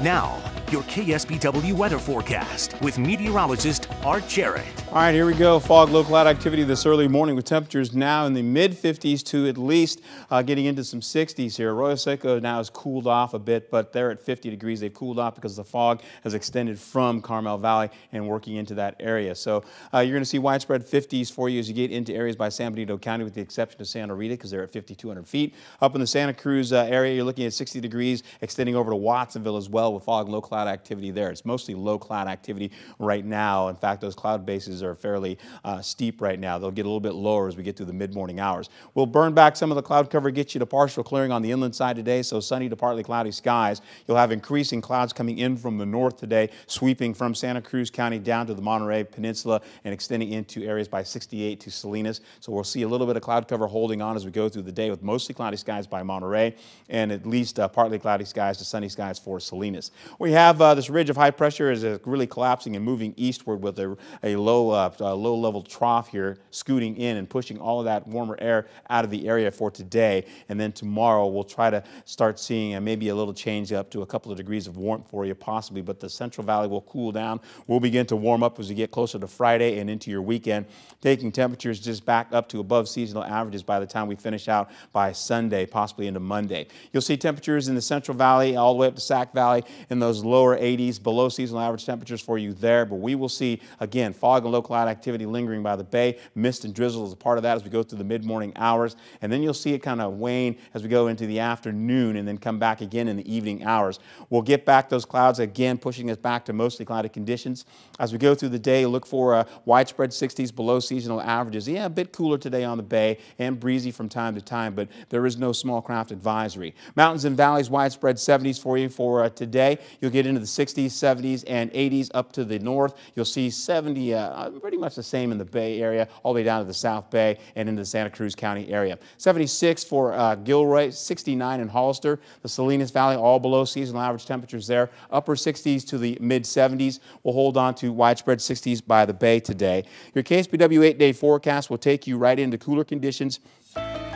Now, your KSBW weather forecast with meteorologist Art Jarrett. All right, here we go. Fog, low cloud activity this early morning with temperatures now in the mid 50s to at least uh, getting into some 60s here. Arroyo Seco now has cooled off a bit, but they're at 50 degrees. They've cooled off because the fog has extended from Carmel Valley and working into that area. So uh, you're going to see widespread 50s for you as you get into areas by San Benito County with the exception of Santa Rita because they're at 5,200 feet. Up in the Santa Cruz uh, area, you're looking at 60 degrees extending over to Watsonville as well with fog, low cloud activity there. It's mostly low cloud activity right now. In fact, those cloud bases are fairly uh, steep right now. They'll get a little bit lower as we get through the mid-morning hours. We'll burn back some of the cloud cover, get you to partial clearing on the inland side today, so sunny to partly cloudy skies. You'll have increasing clouds coming in from the north today, sweeping from Santa Cruz County down to the Monterey Peninsula and extending into areas by 68 to Salinas. So we'll see a little bit of cloud cover holding on as we go through the day with mostly cloudy skies by Monterey and at least uh, partly cloudy skies to sunny skies for Salinas. We have uh, this ridge of high pressure is uh, really collapsing and moving eastward with a, a low, uh, low level trough here scooting in and pushing all of that warmer air out of the area for today. And then tomorrow we'll try to start seeing uh, maybe a little change up to a couple of degrees of warmth for you possibly, but the Central Valley will cool down. We'll begin to warm up as we get closer to Friday and into your weekend, taking temperatures just back up to above seasonal averages by the time we finish out by Sunday, possibly into Monday. You'll see temperatures in the Central Valley all the way up to Sac Valley in those lower 80s, below seasonal average temperatures for you there, but we will see, again, fog and low cloud activity lingering by the bay. Mist and drizzle is a part of that as we go through the mid-morning hours, and then you'll see it kind of wane as we go into the afternoon and then come back again in the evening hours. We'll get back those clouds again, pushing us back to mostly cloudy conditions. As we go through the day, look for uh, widespread 60s below seasonal averages. Yeah, a bit cooler today on the bay and breezy from time to time, but there is no small craft advisory. Mountains and valleys, widespread 70s for you for uh, today. You'll get into the 60s, 70s, and 80s up to the north. You'll see 70, uh, pretty much the same in the Bay Area, all the way down to the South Bay and into the Santa Cruz County area. 76 for uh, Gilroy, 69 in Hollister. The Salinas Valley, all below seasonal average temperatures there. Upper 60s to the mid 70s. We'll hold on to widespread 60s by the Bay today. Your KSBW eight-day forecast will take you right into cooler conditions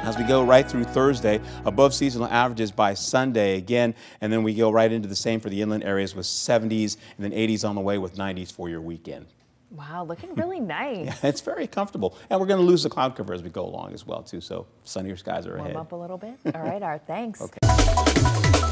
as we go right through Thursday, above seasonal averages by Sunday again, and then we go right into the same for the inland areas with 70s and then 80s on the way with 90s for your weekend. Wow, looking really nice. yeah, it's very comfortable. And we're going to lose the cloud cover as we go along as well, too. So sunnier skies are Warm ahead. up a little bit. All right, Art, thanks. Okay.